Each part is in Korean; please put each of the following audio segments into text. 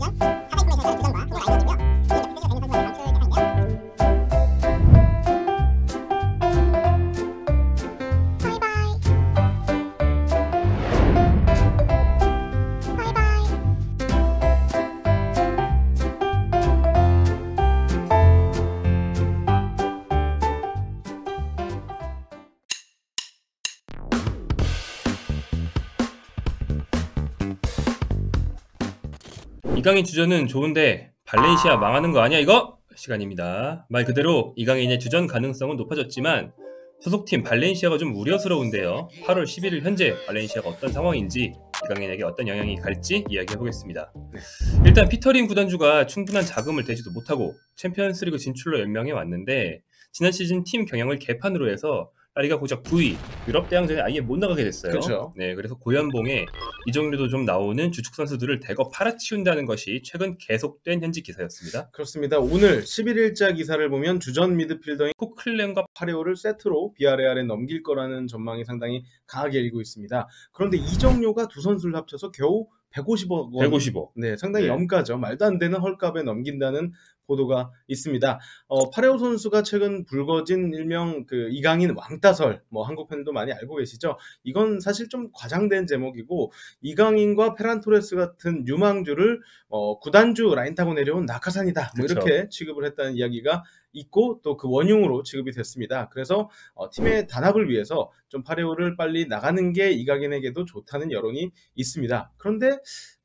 Instagram 이강인 주전은 좋은데 발렌시아 망하는 거 아니야 이거? 시간입니다. 말 그대로 이강인의 주전 가능성은 높아졌지만 소속팀 발렌시아가 좀 우려스러운데요. 8월 11일 현재 발렌시아가 어떤 상황인지 이강인에게 어떤 영향이 갈지 이야기해 보겠습니다. 일단 피터린 구단주가 충분한 자금을 대지도 못하고 챔피언스리그 진출로 연명해 왔는데 지난 시즌 팀 경영을 개판으로 해서 라리가 고작 9위, 유럽 대항전에 아예 못 나가게 됐어요. 그렇죠. 네, 그래서 고연봉에 이 정도도 좀 나오는 주축 선수들을 대거 팔아치운다는 것이 최근 계속된 현지 기사였습니다. 그렇습니다. 오늘 11일자 기사를 보면 주전 미드필더인 코클렌과 파레오를 세트로 비아레알에 넘길 거라는 전망이 상당히 강하게 일고 있습니다. 그런데 이정료가 두 선수를 합쳐서 겨우 150억 원. 150억. 네, 상당히 네. 염가죠. 말도 안 되는 헐값에 넘긴다는 보도가 있습니다. 어, 파레오 선수가 최근 불거진 일명 그 이강인 왕따설, 뭐 한국 팬도 많이 알고 계시죠? 이건 사실 좀 과장된 제목이고 이강인과 페란 토레스 같은 유망주를 어, 구단주 라인 타고 내려온 낙하산이다. 뭐. 이렇게 취급을 했다는 이야기가 있고 또 그 원흉으로 취급이 됐습니다. 그래서 어, 팀의 단합을 위해서 좀 파레호를 빨리 나가는 게 이강인에게도 좋다는 여론이 있습니다. 그런데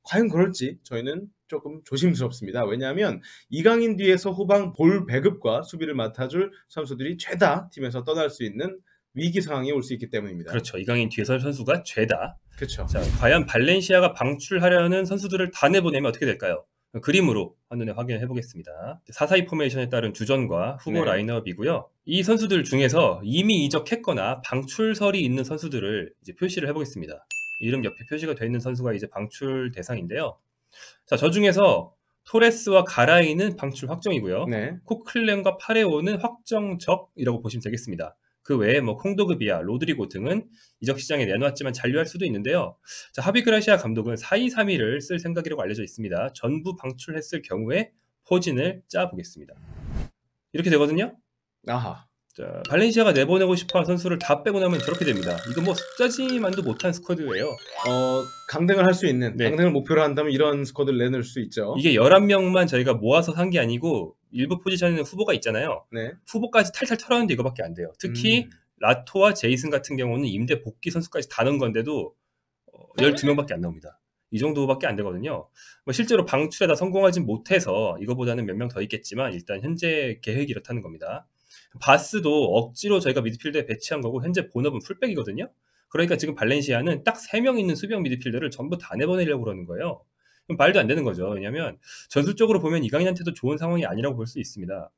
과연 그럴지 저희는 조금 조심스럽습니다. 왜냐하면 이강인 뒤에서 후방 볼 배급과 수비를 맡아줄 선수들이 죄다 팀에서 떠날 수 있는 위기 상황이 올 수 있기 때문입니다. 그렇죠. 이강인 뒤에서 선수가 죄다. 그렇죠. 자, 과연 발렌시아가 방출하려는 선수들을 다 내보내면 어떻게 될까요? 그림으로 한눈에 확인해 보겠습니다. 442 포메이션에 따른 주전과 후보 네. 라인업이고요. 이 선수들 중에서 이미 이적했거나 방출설이 있는 선수들을 이제 표시를 해 보겠습니다. 이름 옆에 표시가 되어 있는 선수가 이제 방출 대상인데요. 자, 저 중에서 토레스와 가라이는 방출 확정이고요. 네. 코클렌과 파레오는 확정적이라고 보시면 되겠습니다. 그 외에 뭐 콩도그비아, 로드리고 등은 이적 시장에 내놓았지만 잔류할 수도 있는데요. 자, 하비그라시아 감독은 4-2-3-1을 쓸 생각이라고 알려져 있습니다. 전부 방출했을 경우에 포진을 짜 보겠습니다. 이렇게 되거든요. 아하. 자, 발렌시아가 내보내고 싶어하는 선수를 다 빼고 나면 저렇게 됩니다. 이거 뭐 숫자지만도 못한 스쿼드예요. 어, 강등을 할 수 있는, 네. 강등을 목표로 한다면 이런 스쿼드를 내놓을 수 있죠. 이게 11명만 저희가 모아서 산 게 아니고 일부 포지션에는 후보가 있잖아요. 네. 후보까지 탈탈 털었는데 이거밖에 안 돼요. 특히 음. 라토와 제이슨 같은 경우는 임대 복귀 선수까지 다 넣은 건데도 어, 12명밖에 안 나옵니다. 이 정도밖에 안 되거든요. 뭐 실제로 방출에 다 성공하진 못해서 이거보다는 몇 명 더 있겠지만 일단 현재 계획이 이렇다는 겁니다. 바스도 억지로 저희가 미드필더에 배치한 거고 현재 본업은 풀백이거든요. 그러니까 지금 발렌시아는 딱 3명 있는 수비형 미드필더를 전부 다 내보내려고 그러는 거예요. 말도 안 되는 거죠. 왜냐하면 전술적으로 보면 이강인한테도 좋은 상황이 아니라고 볼 수 있습니다.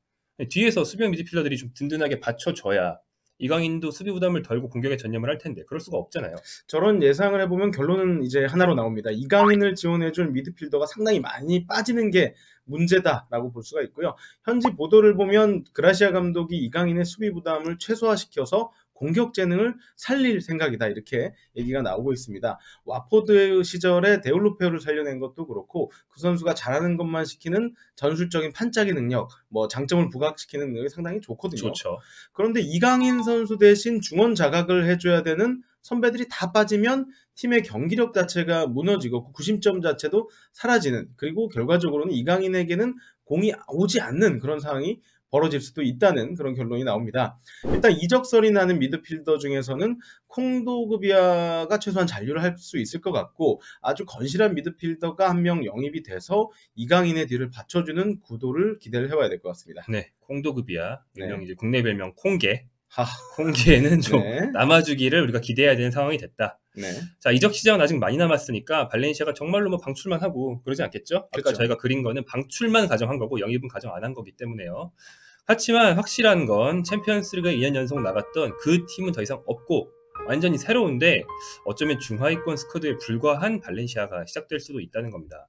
뒤에서 수비형 미드필더들이 좀 든든하게 받쳐줘야 이강인도 수비 부담을 덜고 공격에 전념을 할 텐데 그럴 수가 없잖아요. 저런 예상을 해보면 결론은 이제 하나로 나옵니다. 이강인을 지원해줄 미드필더가 상당히 많이 빠지는 게 문제다라고 볼 수가 있고요. 현지 보도를 보면 그라시아 감독이 이강인의 수비 부담을 최소화시켜서 공격 재능을 살릴 생각이다 이렇게 얘기가 나오고 있습니다. 와포드 시절에 데올로페오를 살려낸 것도 그렇고 그 선수가 잘하는 것만 시키는 전술적인 판짜기 능력, 뭐 장점을 부각시키는 능력이 상당히 좋거든요. 좋죠. 그런데 이강인 선수 대신 중원 자각을 해줘야 되는 선배들이 다 빠지면 팀의 경기력 자체가 무너지고 그 구심점 자체도 사라지는 그리고 결과적으로는 이강인에게는 공이 오지 않는 그런 상황이 벌어질 수도 있다는 그런 결론이 나옵니다. 일단 이적설이 나는 미드필더 중에서는 콩도그비아가 최소한 잔류를 할 수 있을 것 같고 아주 건실한 미드필더가 한 명 영입이 돼서 이강인의 뒤를 받쳐주는 구도를 기대를 해봐야 될 것 같습니다. 네, 콩도급이야. 네. 일명 이제 국내 별명 콩게. 하, 콩게는 좀 네. 남아주기를 우리가 기대해야 되는 상황이 됐다. 네. 자 이적 시장은 아직 많이 남았으니까 발렌시아가 정말로 뭐 방출만 하고 그러지 않겠죠? 아까 그쵸. 저희가 그린 거는 방출만 가정한 거고 영입은 가정 안 한 거기 때문에요. 하지만 확실한 건 챔피언스리그 2년 연속 나갔던 그 팀은 더 이상 없고 완전히 새로운데 어쩌면 중하위권 스쿼드에 불과한 발렌시아가 시작될 수도 있다는 겁니다.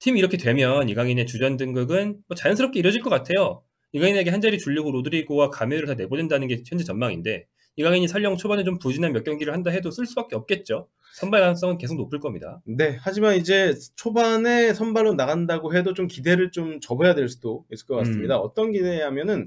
팀이 이렇게 되면 이강인의 주전 등극은 뭐 자연스럽게 이뤄질 것 같아요. 이강인에게 한 자리 주려고 로드리고와 가메를 다 내보낸다는 게 현재 전망인데 이강인이 설령 초반에 좀 부진한 몇 경기를 한다 해도 쓸 수밖에 없겠죠. 선발 가능성은 계속 높을 겁니다. 네, 하지만 이제 초반에 선발로 나간다고 해도 좀 기대를 좀 접어야 될 수도 있을 것 같습니다. 음. 어떤 기대냐면은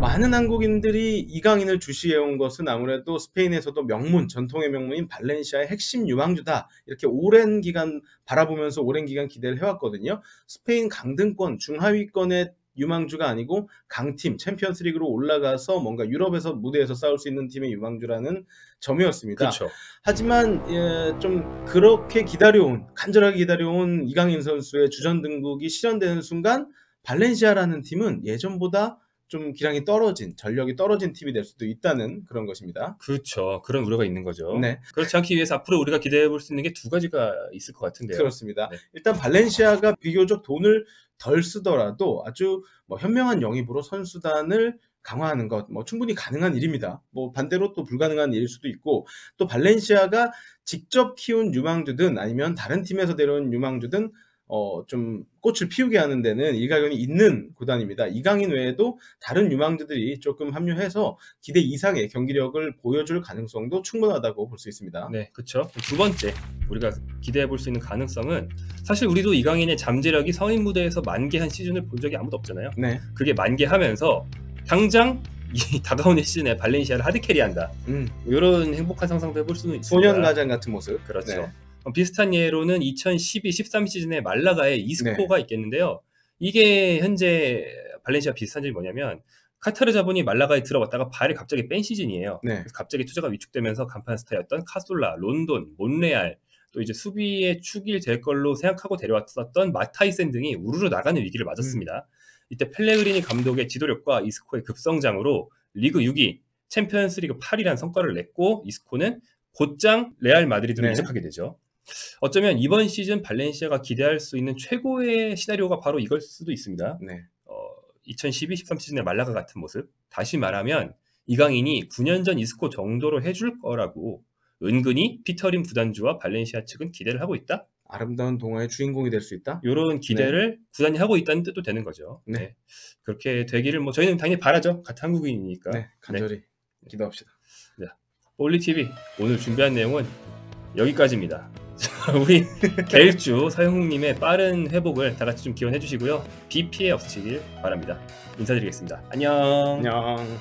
많은 한국인들이 이강인을 주시해온 것은 아무래도 스페인에서도 명문, 전통의 명문인 발렌시아의 핵심 유망주다. 이렇게 오랜 기간 바라보면서 오랜 기간 기대를 해왔거든요. 스페인 강등권, 중하위권의 유망주가 아니고 강팀, 챔피언스리그로 올라가서 뭔가 유럽에서 무대에서 싸울 수 있는 팀의 유망주라는 점이었습니다. 그렇죠. 하지만 예, 좀 그렇게 기다려온 간절하게 기다려온 이강인 선수의 주전 등극이 실현되는 순간 발렌시아라는 팀은 예전보다 좀 기량이 떨어진 전력이 떨어진 팀이 될 수도 있다는 그런 것입니다. 그렇죠. 그런 우려가 있는 거죠. 네, 그렇지 않기 위해서 앞으로 우리가 기대해 볼 수 있는 게 두 가지가 있을 것 같은데요. 그렇습니다. 네. 일단 발렌시아가 비교적 돈을 덜 쓰더라도 아주 뭐 현명한 영입으로 선수단을 강화하는 것, 뭐 충분히 가능한 일입니다. 뭐 반대로 또 불가능한 일일 수도 있고, 또 발렌시아가 직접 키운 유망주든 아니면 다른 팀에서 데려온 유망주든 어, 좀 꽃을 피우게 하는 데는 일가견이 있는 구단입니다. 이강인 외에도 다른 유망주들이 조금 합류해서 기대 이상의 경기력을 보여줄 가능성도 충분하다고 볼 수 있습니다. 네, 그렇죠. 두 번째 우리가 기대해 볼 수 있는 가능성은 사실 우리도 이강인의 잠재력이 성인 무대에서 만개한 시즌을 본 적이 아무도 없잖아요. 네, 그게 만개하면서 당장 이 다가오는 시즌에 발렌시아를 하드캐리한다. 음, 이런 행복한 상상도 해볼 수는 있습니다. 소년 가장 같은 모습. 그렇죠. 네. 어, 비슷한 예로는 2012-13 시즌에 말라가의 네. 이스코가 있겠는데요. 이게 현재 발렌시아 비슷한 점이 뭐냐면 카타르 자본이 말라가에 들어갔다가 발을 갑자기 뺀 시즌이에요. 네. 그래서 갑자기 투자가 위축되면서 간판 스타였던 카소를라, 론돈, 몬레알 또 이제 수비의 축이 될 걸로 생각하고 데려왔었던 마타이센 등이 우르르 나가는 위기를 맞았습니다. 이때 펠레그리니 감독의 지도력과 이스코의 급성장으로 리그 6위, 챔피언스리그 8위라는 성과를 냈고 이스코는 곧장 레알 마드리드로 네. 이적하게 되죠. 어쩌면 이번 시즌 발렌시아가 기대할 수 있는 최고의 시나리오가 바로 이걸 수도 있습니다. 네. 어, 2012-13 시즌의 말라가 같은 모습. 다시 말하면 이강인이 9년 전 이스코 정도로 해줄 거라고 은근히 피터림 구단주와 발렌시아 측은 기대를 하고 있다. 아름다운 동화의 주인공이 될 수 있다. 이런 기대를 구단이 하고 있다는 뜻도 되는 거죠. 네. 그렇게 되기를 뭐 저희는 당연히 바라죠. 같은 한국인이니까. 네, 간절히 기도합시다. 올리 TV 오늘 준비한 내용은 여기까지입니다. 우리 겔주 서영욱님의 빠른 회복을 다 같이 좀 기원해 주시고요. 비 피해 없으시길 바랍니다. 인사드리겠습니다. 안녕. 안녕.